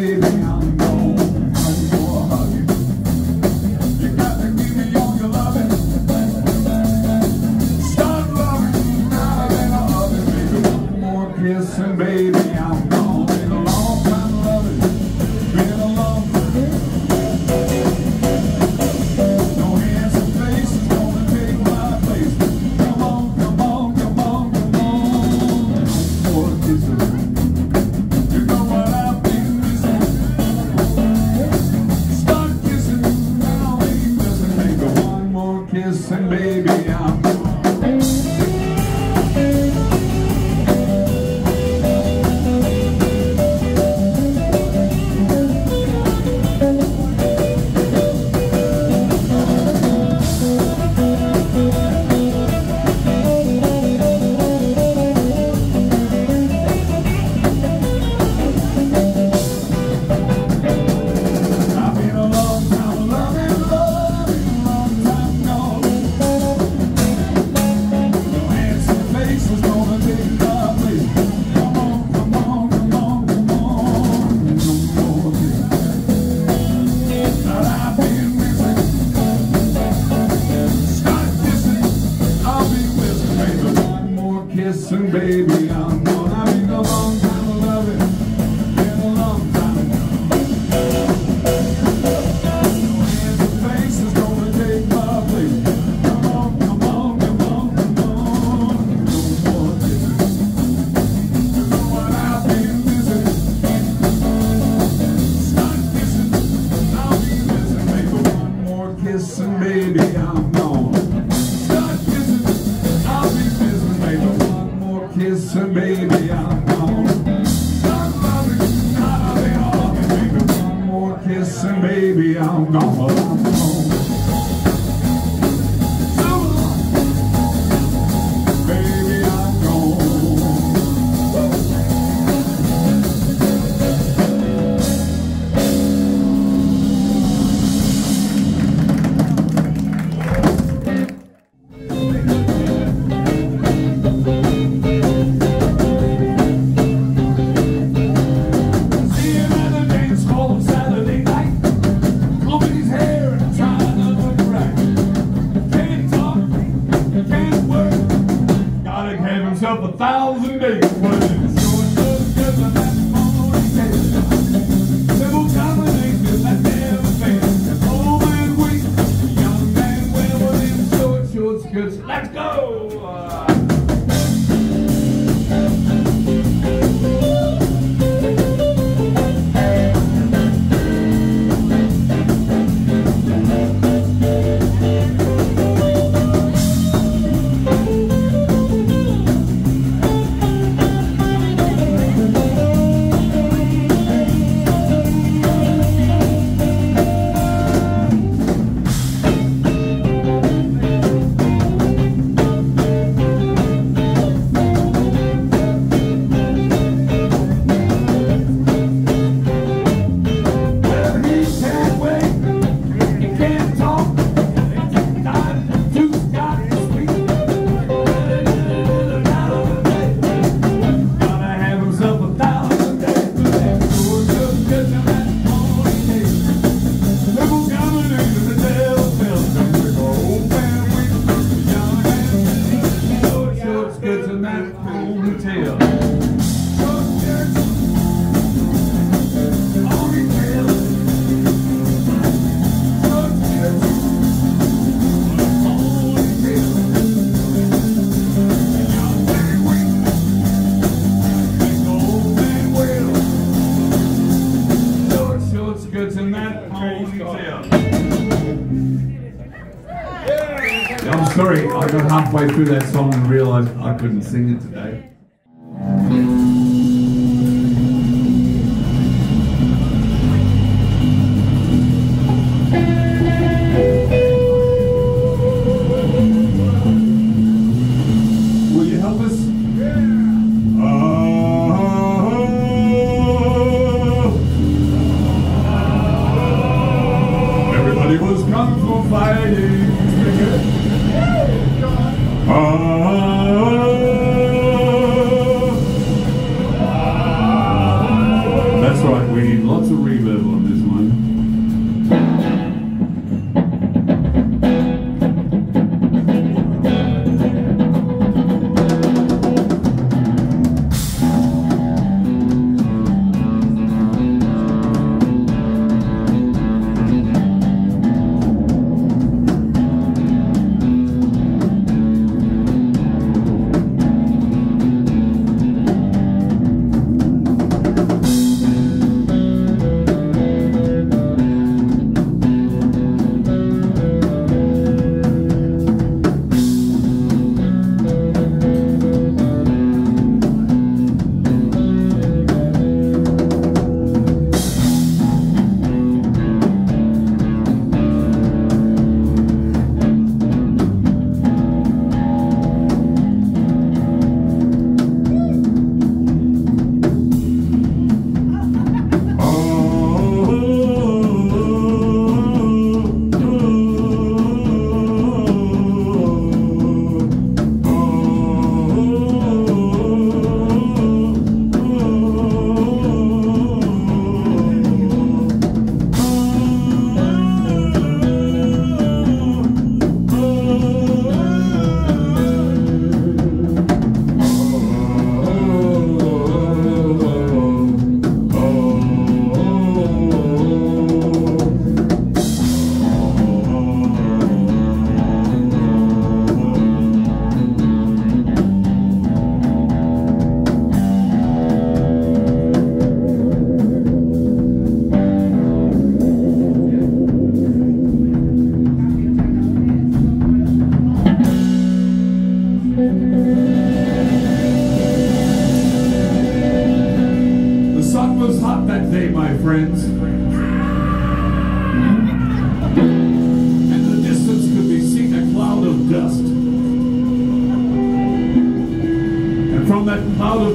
baby. this baby I'm gone. One more kiss and baby I'm gone. halfway through that song and realized I couldn't sing it today. right, we need lots of reverb on this.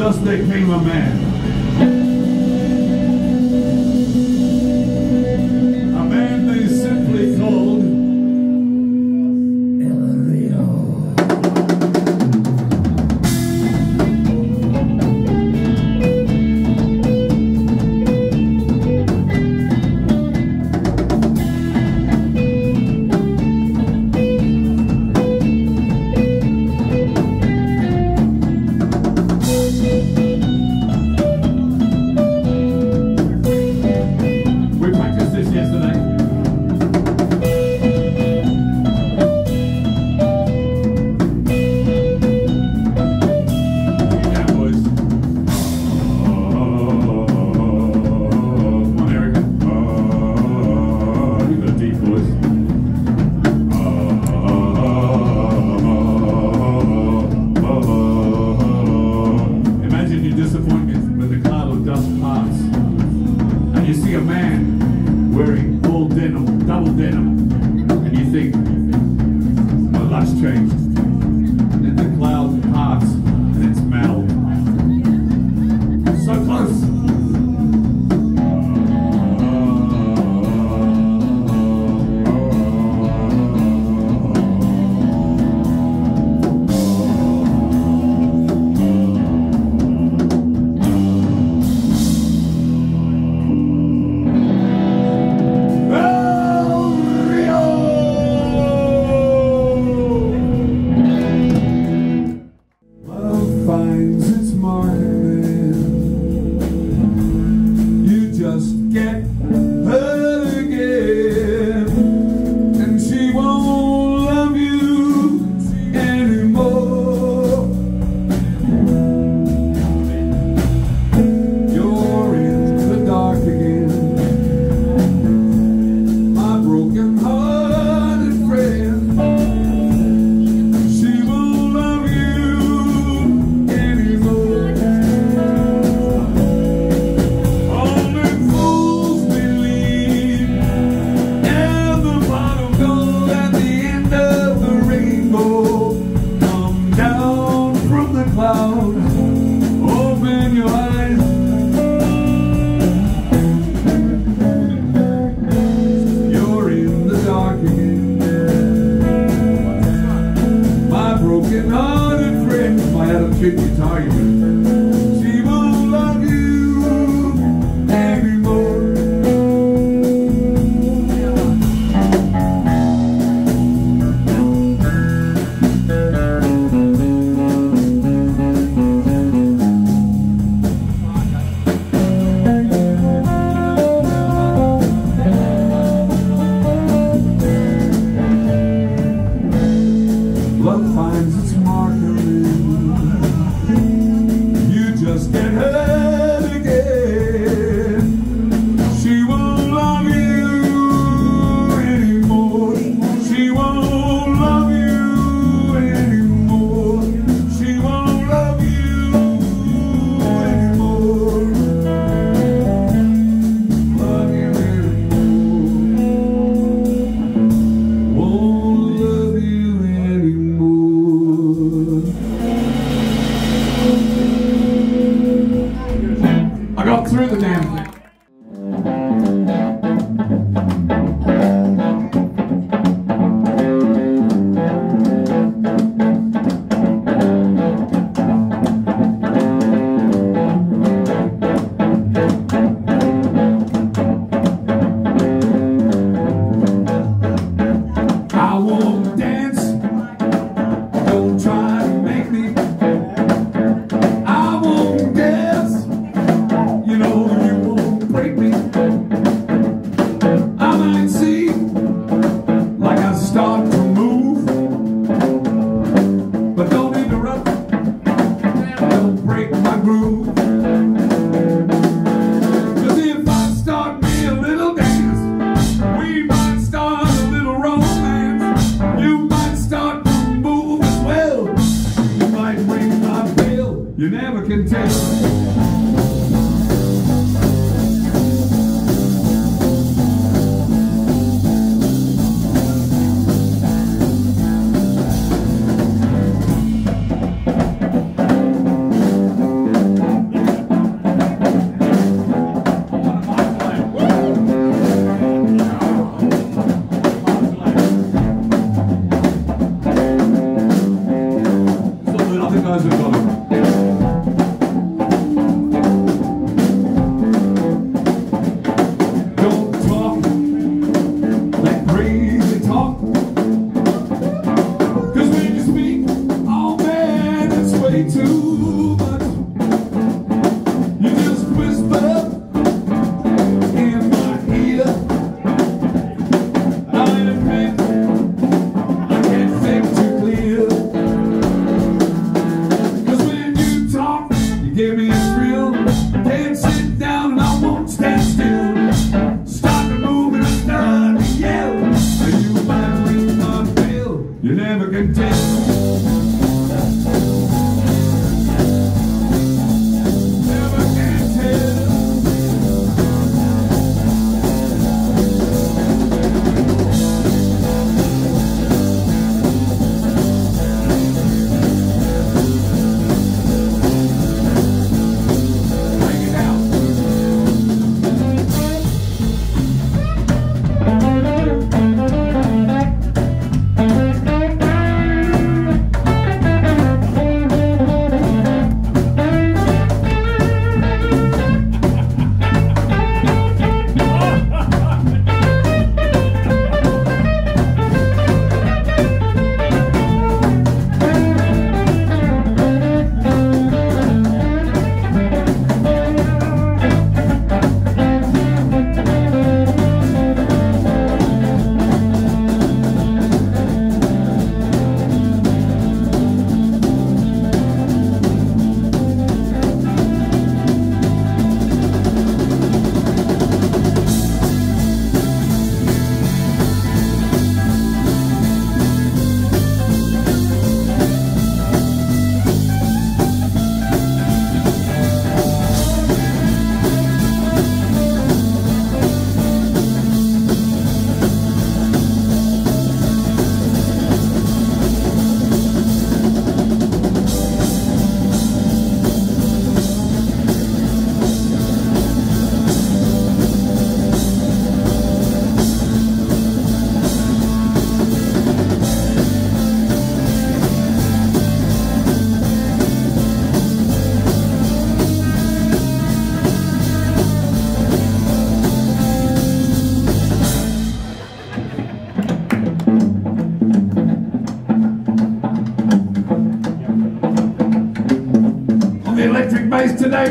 Dust there came a man.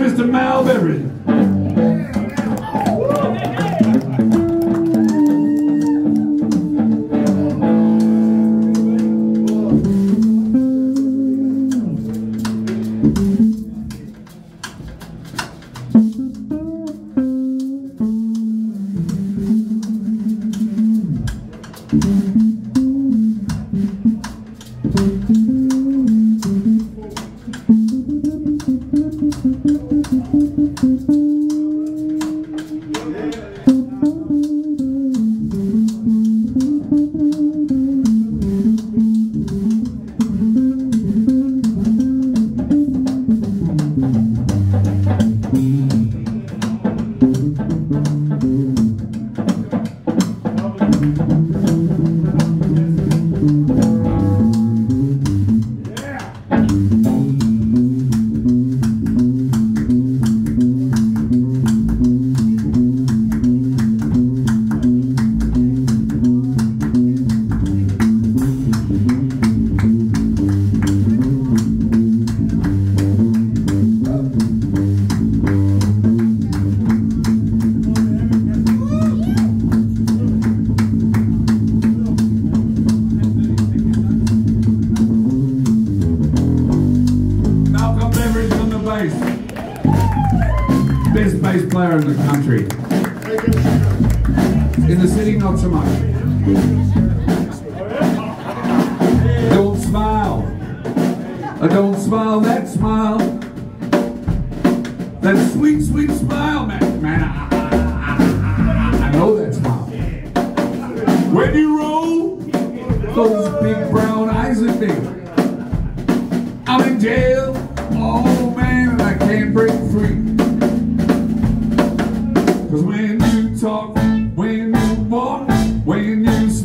Mr. Melvin.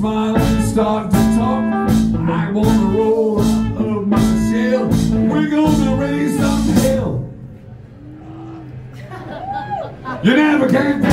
smile and start to talk. I wanna roll out of my shell. We're gonna raise some hell. You never can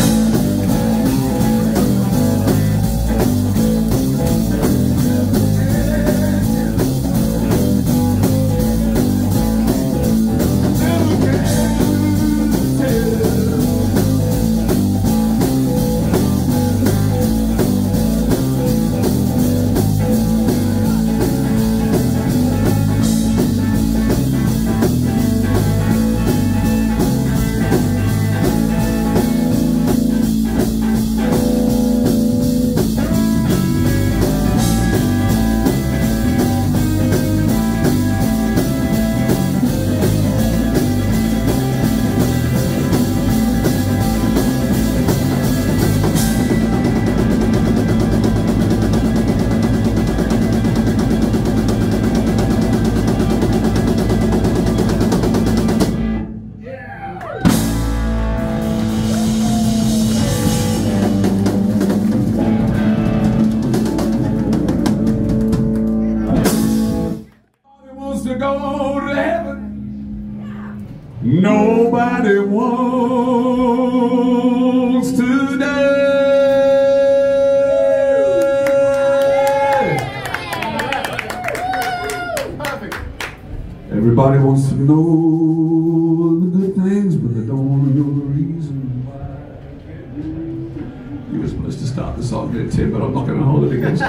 insulted too, but I'm not going to hold it against you.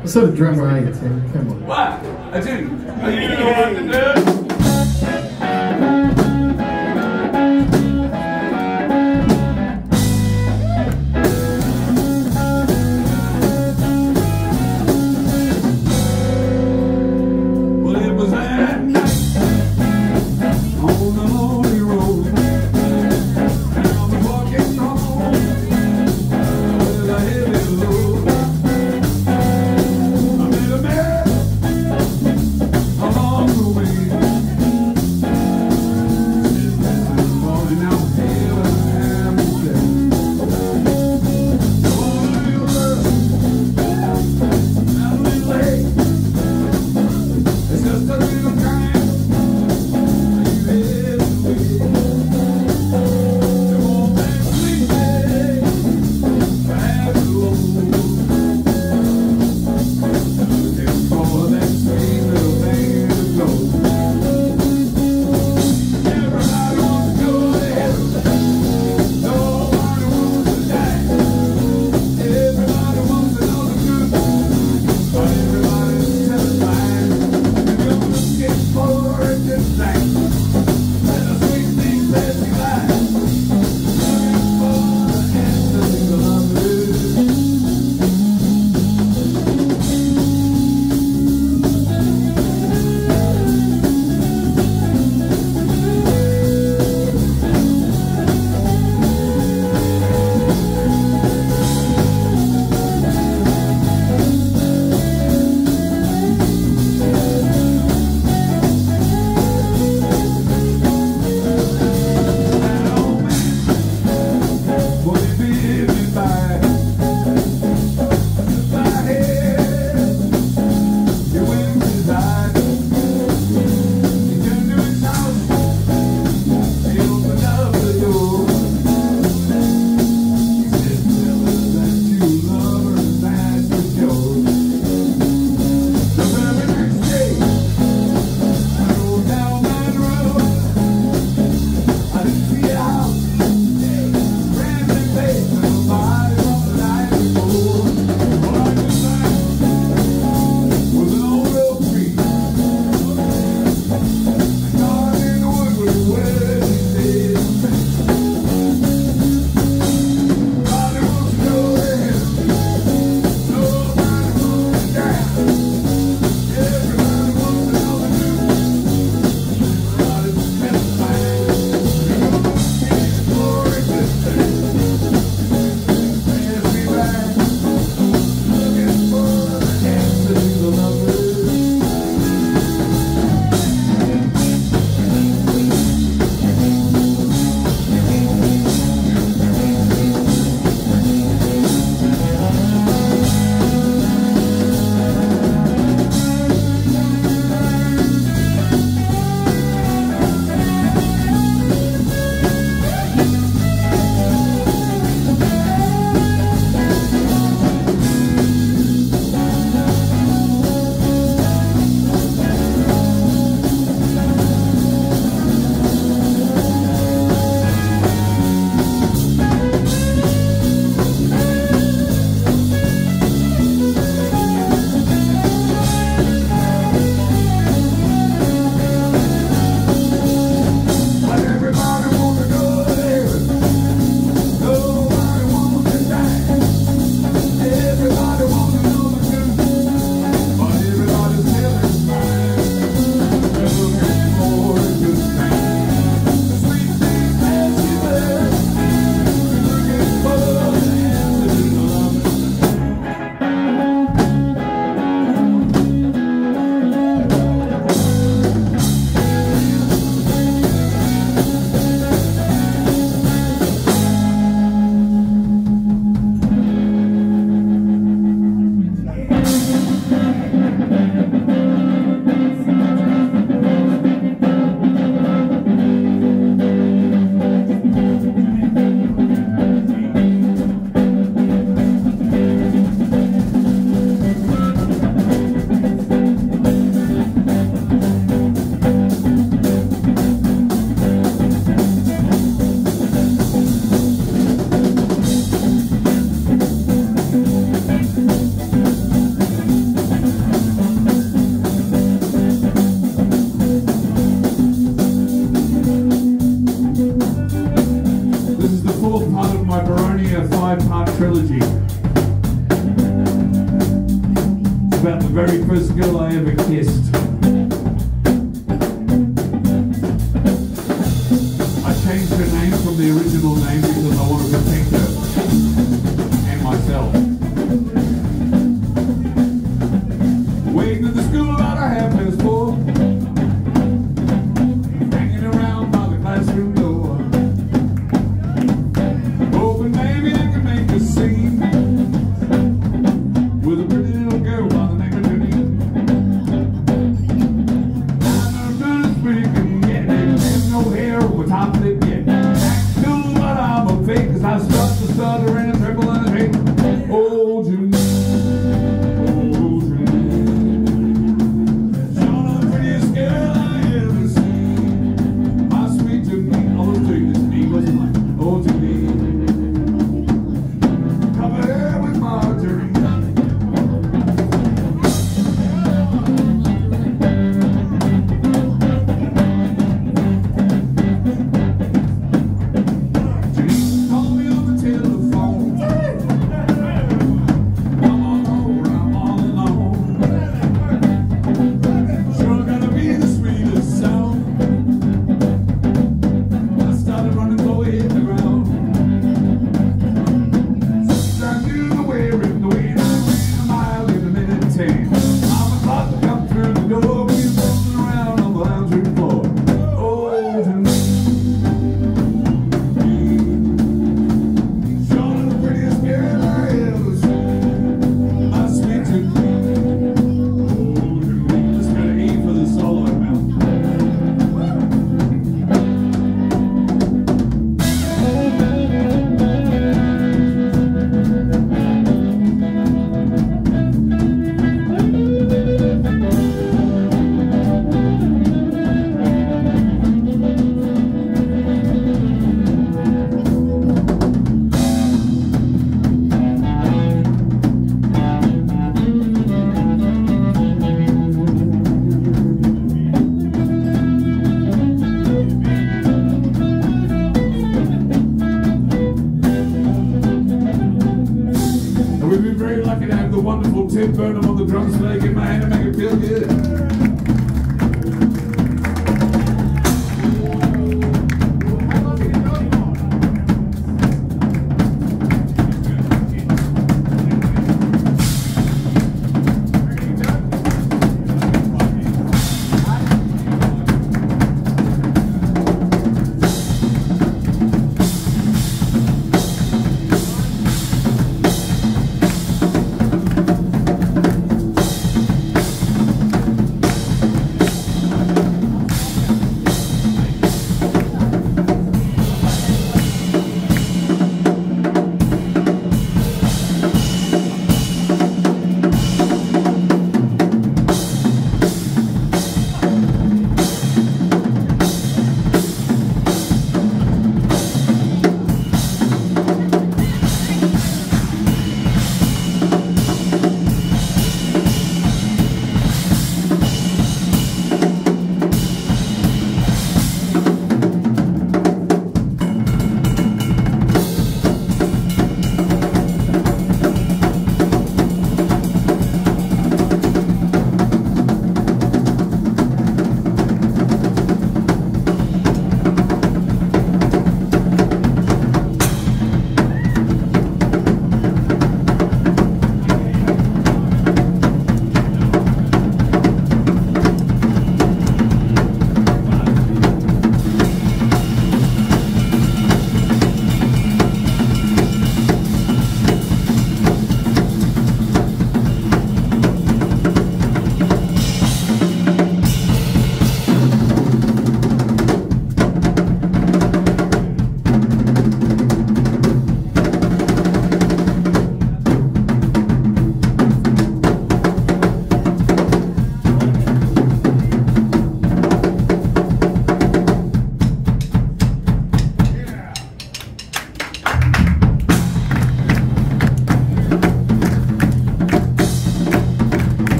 What's up, drummer? Come on. What? I do. Are you going to hold?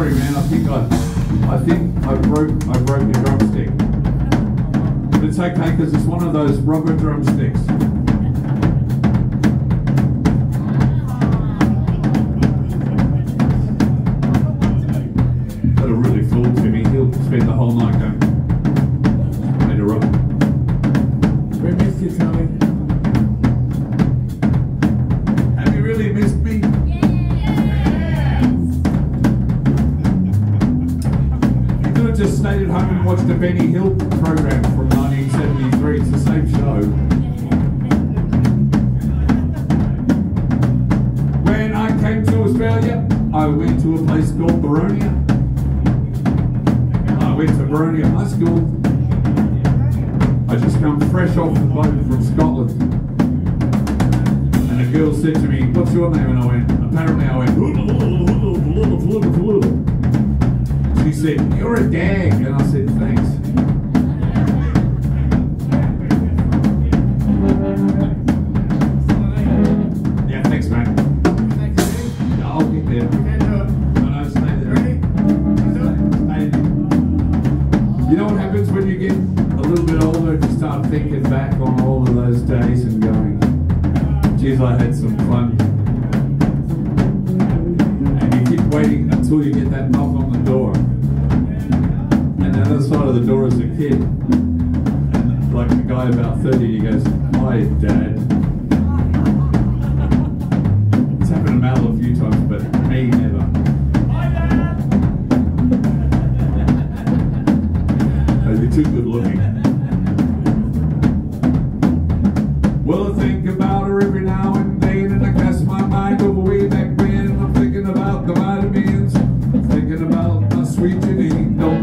sorry, man. I think I, I think I broke, I broke your drumstick. But it's okay because it's one of those rubber drumsticks. That'll really fool Timmy. He'll spend the whole night going. Damn. sweet and eat. know.